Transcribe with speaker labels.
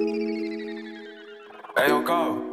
Speaker 1: Hey, yo, go.